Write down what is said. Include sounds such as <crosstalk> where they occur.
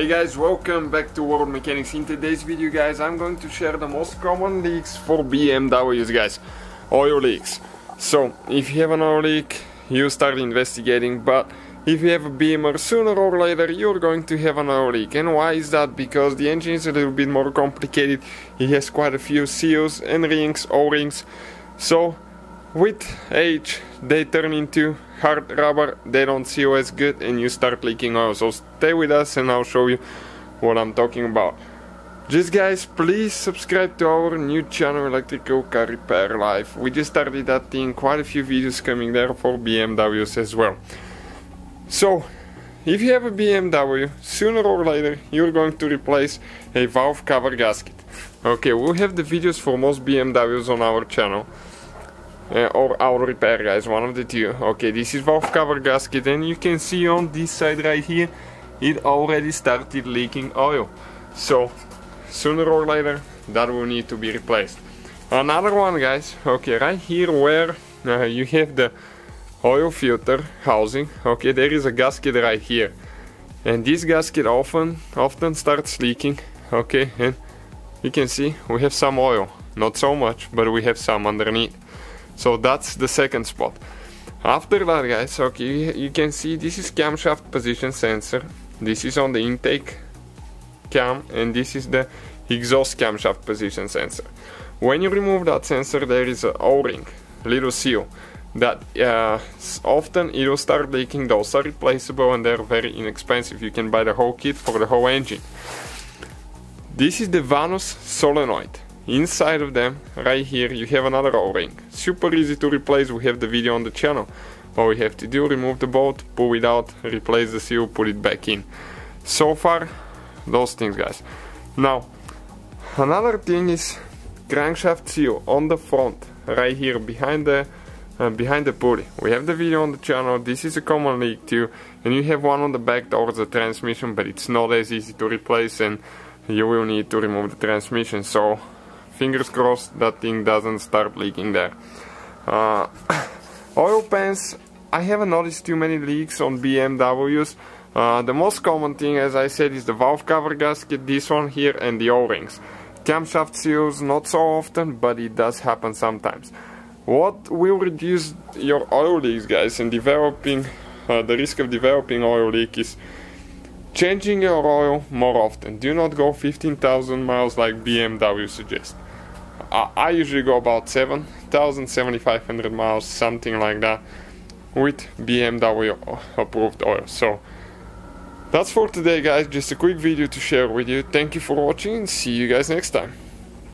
Hey guys, welcome back to World Mechanics. In today's video guys, I'm going to share the most common leaks for BMWs guys. Oil leaks. So, if you have an oil leak, you start investigating, but if you have a Beamer, sooner or later you're going to have an oil leak. And why is that? Because the engine is a little bit more complicated. It has quite a few seals and rings, O-rings. So, with age, they turn into hard rubber, they don't seal as good and you start leaking oil. So stay with us and I'll show you what I'm talking about. Just guys, please subscribe to our new channel Electrical Car Repair Live. We just started that thing, quite a few videos coming there for BMWs as well. So, if you have a BMW, sooner or later you're going to replace a valve cover gasket. Okay, we'll have the videos for most BMWs on our channel uh, or our repair guys, one of the two. Okay, this is valve cover gasket and you can see on this side right here, it already started leaking oil. So, sooner or later, that will need to be replaced. Another one guys, okay, right here where uh, you have the oil filter housing, okay, there is a gasket right here. And this gasket often, often starts leaking, okay, and you can see we have some oil, not so much, but we have some underneath. So that's the second spot. After that guys, okay, you can see this is camshaft position sensor. This is on the intake cam and this is the exhaust camshaft position sensor. When you remove that sensor there is a O-ring, little seal that uh, often it will start leaking. Those are replaceable and they're very inexpensive. You can buy the whole kit for the whole engine. This is the Vanos solenoid. Inside of them, right here, you have another O-ring. Super easy to replace, we have the video on the channel. All we have to do, remove the bolt, pull it out, replace the seal, put it back in. So far, those things guys. Now, another thing is crankshaft seal on the front, right here, behind the uh, behind the pulley. We have the video on the channel, this is a common leak too, and you have one on the back towards the transmission, but it's not as easy to replace and you will need to remove the transmission, so fingers crossed that thing doesn't start leaking there. Uh, <coughs> oil pans, I haven't noticed too many leaks on BMWs. Uh, the most common thing, as I said, is the valve cover gasket, this one here, and the O-rings. Camshaft seals, not so often, but it does happen sometimes. What will reduce your oil leaks, guys, and developing uh, the risk of developing oil leak is changing your oil more often. Do not go 15,000 miles like BMW suggests. I usually go about 7,000, 7,500 miles, something like that, with BMW approved oil. So that's for today, guys. Just a quick video to share with you. Thank you for watching and see you guys next time.